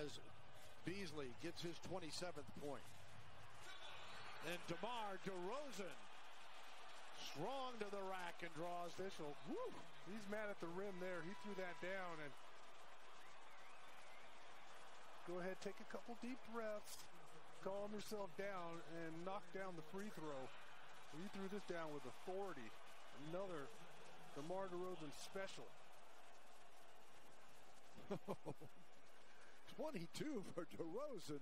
as Beasley gets his 27th point. And DeMar DeRozan strong to the rack and draws. Official, woo, he's mad at the rim there. He threw that down and go ahead, take a couple deep breaths, calm yourself down, and knock down the free throw. He threw this down with authority. Another DeMar DeRozan special. 22 for DeRozan.